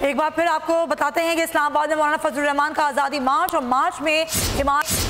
ایک بار پھر آپ کو بتاتے ہیں کہ اسلام آباد میں مولانا فضل الرحمان کا آزادی مارچ اور مارچ میں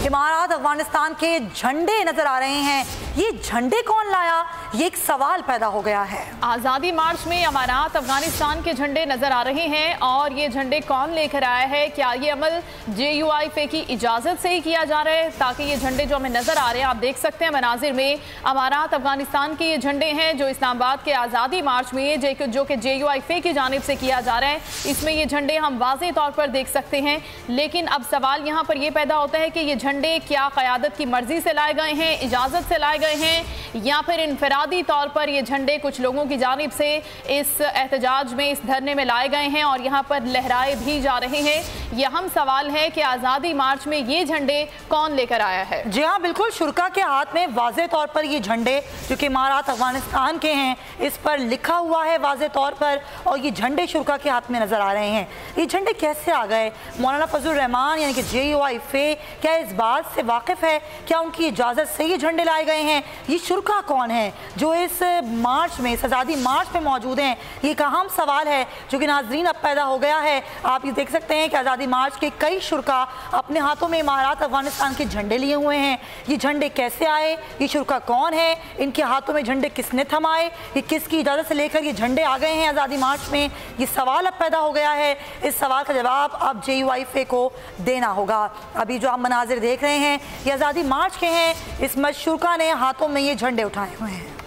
امارات افغانستان کے جھنڈے نظر آ رہے ہیں۔ یہ جھنڈے کون لایا؟ یہ ایک سوال پیدا ہو گیا ہے۔ آزادی مارچ میں امارات افغانستان کے جھنڈے نظر آ رہے ہیں اور یہ جھنڈے کون لے کر آیا ہے؟ کیا یہ عمل جے یو آئی فے کی اجازت سے ہی کیا جا رہا ہے تاکہ یہ جھنڈے جو ہمیں نظر آ رہے ہیں، آپ دیکھ سکتے ہیں مناظر میں امارات افغانستان کے یہ جھنڈے ہیں جو اسلام آباد کے آزادی مارچ میں، جو کہ جے یو آئی فے کی جانب سے کیا جا رہا ہے۔ اس میں یہ جھنڈے ہم واضح طور پر دیکھ سکتے ہیں، لیکن اب سوال یہاں پر یہ پیدا ہوتا ہے کہ یہ جھنڈے کیا قیادت کی مرضی سے لائے گئے ہیں، اجازت سے لائے گئے ہیں؟ یا پھر انفرادی طور پر یہ جھنڈے کچھ لوگوں کی جانب سے اس احتجاج میں، اس دھرنے میں لائے گئے ہیں اور یہاں پر لہرائے بھی جا رہے ہیں۔ یہ ہم سوال ہے کہ آزادی مارچ میں یہ جھنڈے کون لے کر آیا ہے؟ جی ہاں بالکل۔ شرکا کے ہاتھ میں واضح طور پر یہ جھنڈے، جو کہ امارات افغانستان کے ہیں، اس پر لکھا ہوا ہے واضح طور پر اور یہ جھنڈے شرکا کے ہاتھ میں نظر آ رہے ہیں۔ یہ جھنڈے کیسے آ گئے؟ مولانا فضل الرحمان یعنی کہ جے یو آئی فے، کیا اس بات سے واقف ہے؟ کیا ان کی اجازت سے یہ جھنڈے لائے گئے ہیں؟ یہ شرکا کون ہے جو اس مارچ میں آزادی مارچ میں موجود ہیں؟ یہ ایک اہم سوال ہے جو کہ ناظرین اب پیدا ہو گیا ہے۔ آپ یہ دیکھ سکتے ہیں کہ آزادی مارچ کے کئی شرکا اپنے ہاتھوں میں امارات افغانستان کے جھنڈے لیے ہوئے ہیں۔ یہ جھنڈے کیسے آئے؟ یہ شرکا کون ہے ان کے ہاتھوں میں جھنڈے کس نے تھمائے؟ یہ کس کی اجازت سے لے کر یہ جھنڈے آ گئے ہیں آزادی مارچ میں؟ یہ سوال اب پیدا ہو گیا ہے۔ اس سوال کا جواب اب جے یو آئی فے کو دینا ہوگا۔ ابھی جو آپ مناظر دیکھ رہے ہیں، یہ آزادی مارچ کے ہیں۔ اس مشرکہ نے ہاتھوں میں یہ جھنڈے اٹھائے ہوئے ہیں۔